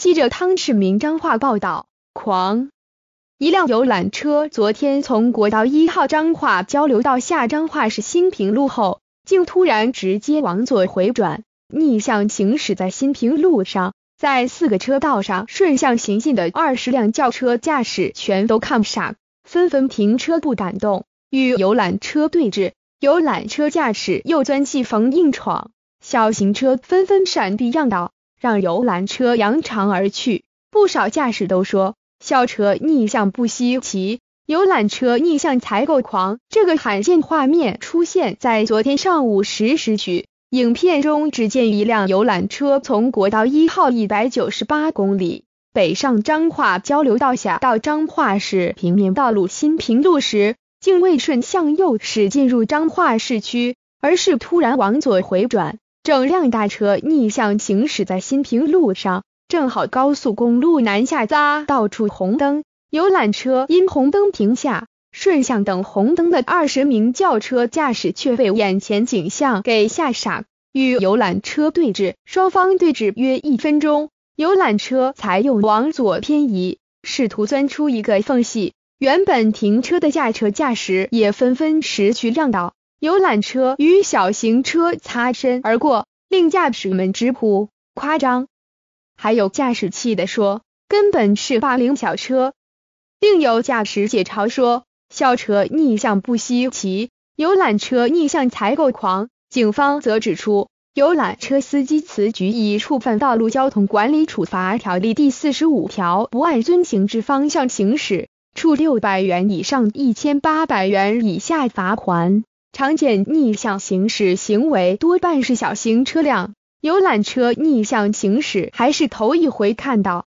记者汤世明张化报道：狂！一辆游览车昨天从国道一号彰化交流道下张化市新平路后，竟突然直接往左回转，逆向行驶在新平路上。在四个车道上顺向行进的二十辆轿车驾驶全都看傻，纷纷停车不敢动，与游览车对峙。游览车驾驶又钻隙缝硬闯，小型车纷纷闪避让道。让游览车扬长而去，不少驾驶都说，校车逆向不稀奇，游览车逆向才够狂。这个罕见画面出现在昨天上午十时许，影片中只见一辆游览车从国道一号一百九十八公里北上彰化交流道下到彰化市平面道路新平路时，竟未顺向右驶进入彰化市区，而是突然往左回转。整辆大车逆向行驶在新平路上，正好高速公路南下匝道处红灯，游览车因红灯停下，顺向等红灯的二十名轿车驾驶却被眼前景象给吓傻，与游览车对峙，双方对峙约一分钟，游览车才又往左偏移，试图钻出一个缝隙，原本停车的驾车驾驶也纷纷驶去让道。游览车与小型车擦身而过，令驾驶们直呼夸张。还有驾驶气的说，根本是霸凌小车。另有驾驶解嘲说，校车逆向不稀奇，游览车逆向才够狂。警方则指出，游览车司机此举已触犯道路交通管理处罚条例第四十五条，不按遵行之方向行驶，处六百元以上一千八百元以下罚款。常见逆向行驶行为多半是小型车辆，游览车逆向行驶还是头一回看到。